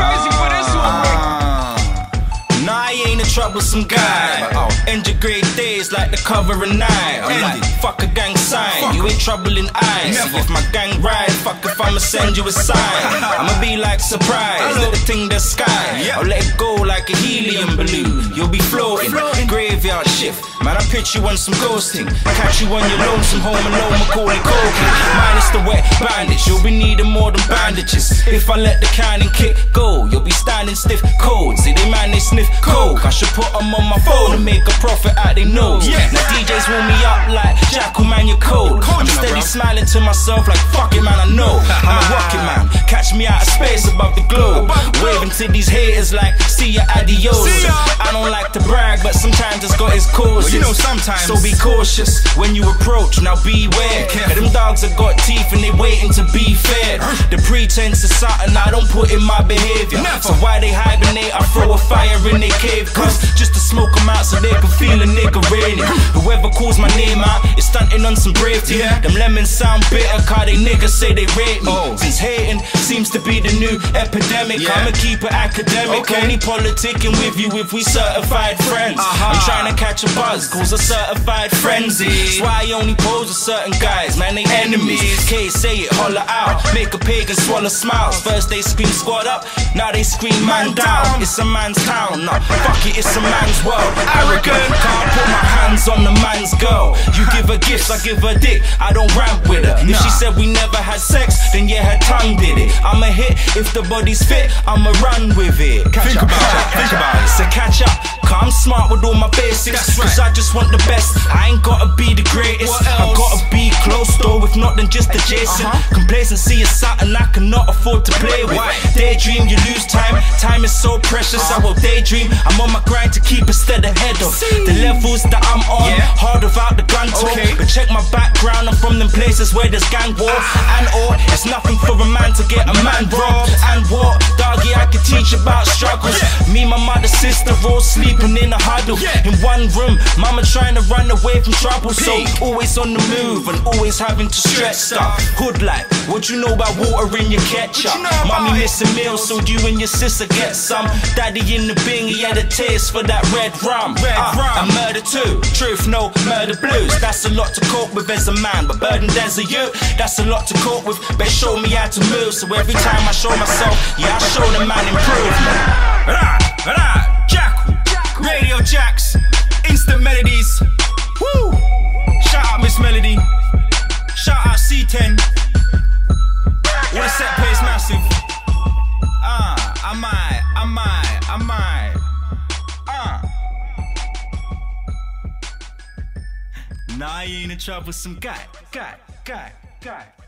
crazy. Uh, nah, I ain't a troublesome guy. Oh. End your great days like the cover of night. Oh, End it. Fuck a gang sign. Fuck. You ain't troubling eyes. Never. If my gang ride, fuck if I'ma send you a sign. I'ma be like surprise. Let the thing the sky. Yep. I'll let it go like a helium balloon. You'll be floating. floating. Graveyard shift. Man, I pitch you on some ghosting. Catch you on your lonesome home alone, Macaulay Culkin. Minus the Wet Bandits, you'll be needing more than bandages. If I let the cannon kick go, you'll be standing stiff cold. See, they man, they sniff coke. I should put 'em on my phone and make a profit out they nose. Yeah. Now DJs warm me up like Jackal, man, you're cold. I'm steady smiling to myself like fuck it, man, I know. I'm a rocket man. Catch me out of space above the globe. Above the globe. Waving to these haters like see ya adios. See ya. I don't like to brag, but sometimes it's got its causes. Well, you know, sometimes. So be cautious when you approach. Now beware. Careful. Them dogs have got teeth and they waiting to be fed. The pretense is something I don't put in my behavior. So why they hibernate? I throw a fire in their cave. Cause just to smoke them out so they can feel a nigga raining. Whoever calls my name out is stunting on some bravery. Yeah. Them lemons sound bitter, cause they niggas say they rate me. Oh. Since hating seems to be the new epidemic, Yeah. I'ma keep it academic. Okay. Only politicking with you if we certified friends. Aha. I'm trying to catch a buzz, cause a certified frenzy. That's why I only pose with certain guys, man, they enemies. Can't say it, holler out. Make a pig and swallow smiles. First they scream squad up, now they scream man down. It's a man's town, no, fuck it, it's a man's world. Arrogant, can't put my hands on the man's girl. You give her gifts, I give her dick, I don't ramp with her. If she said we never had sex, then yeah, her tongue did it. I'm a hit, if the body's fit, I'ma run with it. Catch Think about it, think about it. Smart with all my basics. Right. Cause I just want the best. I ain't gotta be the greatest. I gotta be close though, if not then just adjacent. Uh-huh. Complacency is something I cannot afford to play with. Daydream, you lose time. Time is so precious. I will daydream. I'm on my grind to keep a steady head of See. the levels that I'm on. Yeah. Hard without the gun talk. Okay. But check my background. I'm from them places where there's gang war and or it's nothing for a man to get a man robbed and what doggy I can teach about struggles. Yeah. Me, my mother, sister, all sleeping in a huddle Yeah. in one room. Mama trying to run away from trouble, so always on the move and always having to stretch stuff. Hood life, what you know about water in your ketchup? You know Mommy missing meals, so you and your sister get some. Daddy in the bing, he had a taste for that red rum. Red Uh, rum. And murder too. Truth, no murder blues. That's a lot to cope with as a man, but burdened as a youth, that's a lot to cope with. But it showed me how to move, so every time I show myself, yeah, I show the man rah, Jack, Radio Jacks, Instant Melodies. Woo! Shout out Miss Melody. Shout out C10. All the set plays massive. Ah, I might, I might, I might. Ah. Nah, I ain't a troublesome guy, guy, guy, guy.